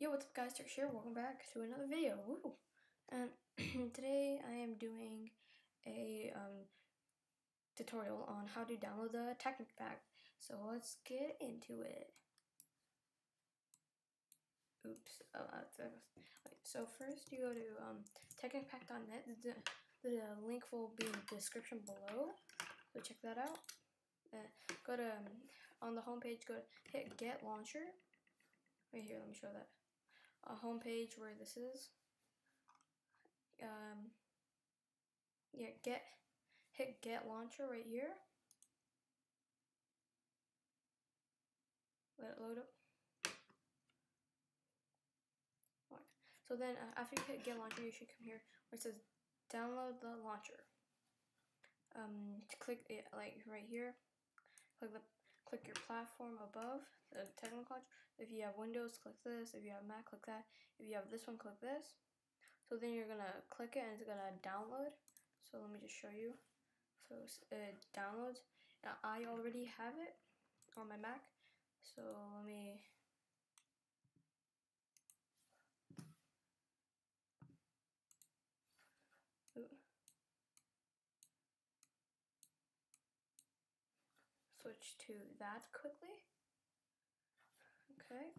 Yo, what's up guys, Turk here, welcome back to another video, woo! And today I am doing a um, tutorial on how to download the Technic Pack. So let's get into it. Oops, uh, so first you go to um, technicpack.net, the, the link will be in the description below, so check that out. Uh, go to, um, on the homepage, go to hit get launcher, right here, let me show that a home page where this is. Um, yeah, get hit get launcher right here. Let it load up. So then uh, after you hit get launcher, you should come here where it says download the launcher. Um, click it like right here. Click the click your platform above the Technic launcher. If you have Windows, click this. If you have Mac, click that. If you have this one, click this. So then you're gonna click it and it's gonna download. So let me just show you. So it downloads. Now I already have it on my Mac. So let me switch to that quickly. Okay.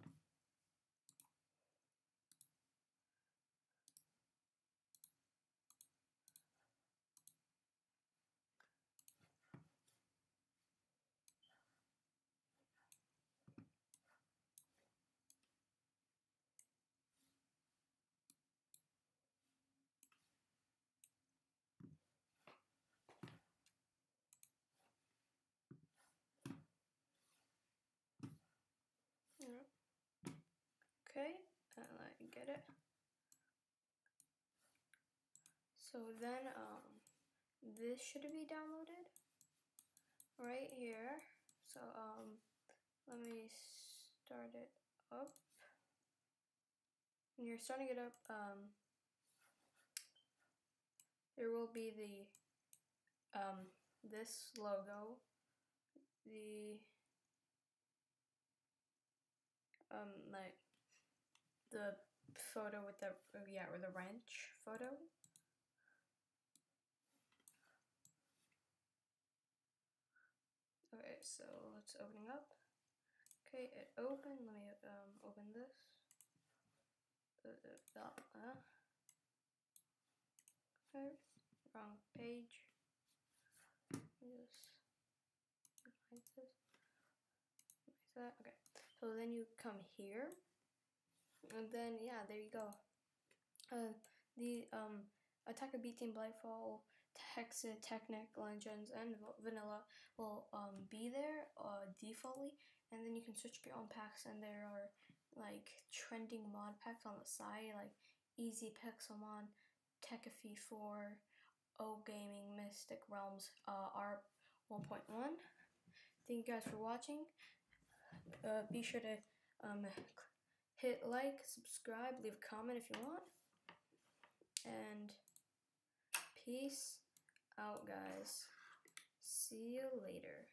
Okay, and I get it. So then um, this should be downloaded right here. So um, let me start it up. When you're starting it up, um, there will be the um, this logo, the um, like the photo with the yeah or the wrench photo. Okay, so it's opening up. Okay, it opened. Let me um, open this. Uh, uh, uh. Okay, wrong page. Just find this. That okay. So then you come here, and then yeah, there you go. Uh, the um, Attack of B Team Blightfall, Texas Tekkit Legends, and Vanilla will um, be there uh, defaultly, and then you can switch your own packs, and there are like trending mod packs on the side, like Easy Pixelmon, Tekafy 4, O Gaming, Mystic Realms, uh, ARP 1.1. Thank you guys for watching. Uh, be sure to um, hit like, subscribe, leave a comment if you want. And peace out, guys. See you later.